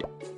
it.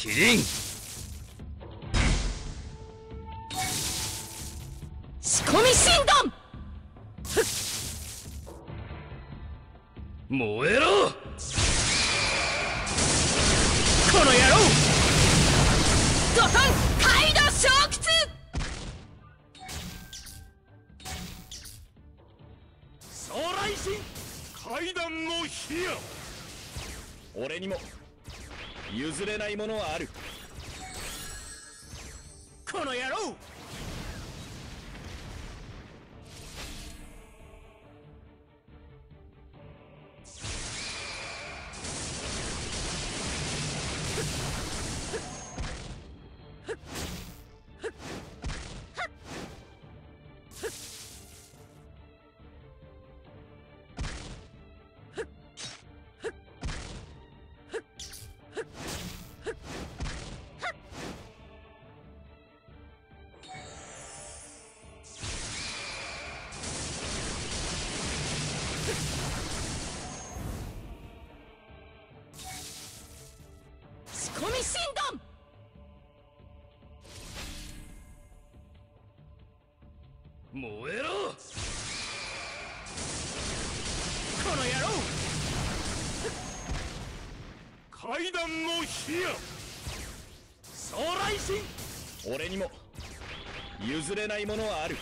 キリン。仕込み神断燃えろ！この野郎！ドタンカイド小吉総来神階段の火や。俺にも譲れないものはある。この野郎！燃えろ！この野郎！階段の火や！総来神俺にも譲れないものはある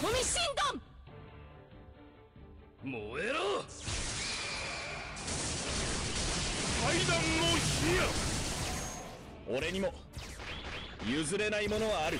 込み神断燃えろ！階段の火や俺にも譲れないものはある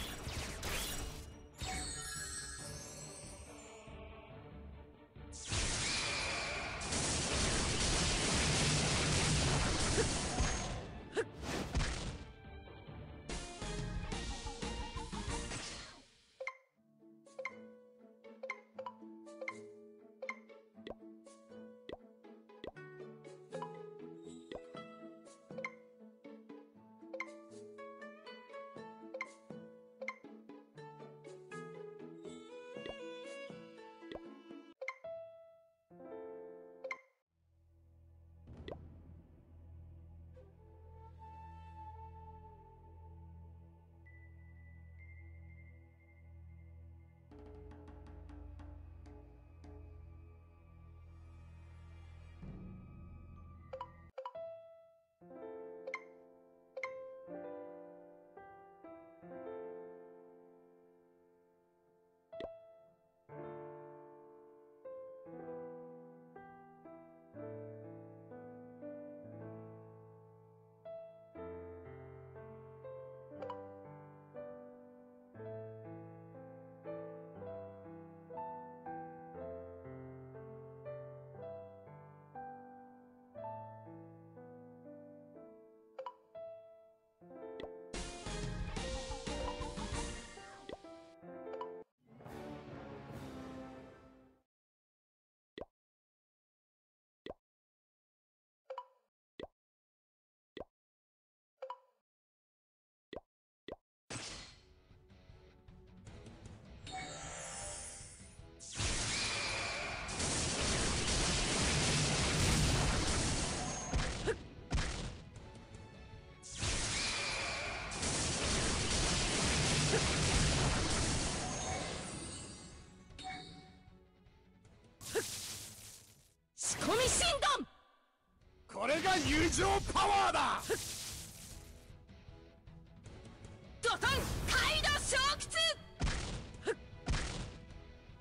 神断これが友情パワーだ。ドタンカイド小吉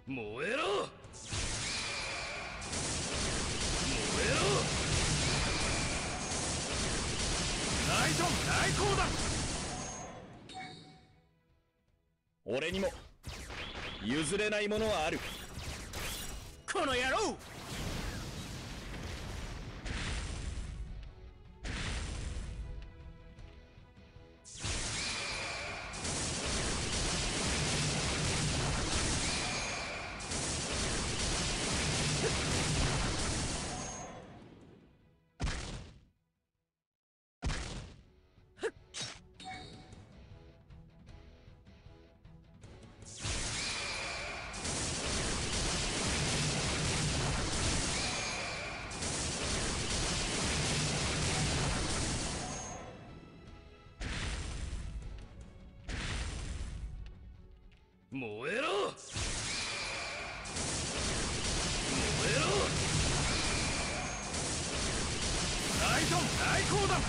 燃えろ。燃えろ。ライト大光弾俺にも譲れないものはある。この野郎燃えろ！燃えろ！ライトン大光弾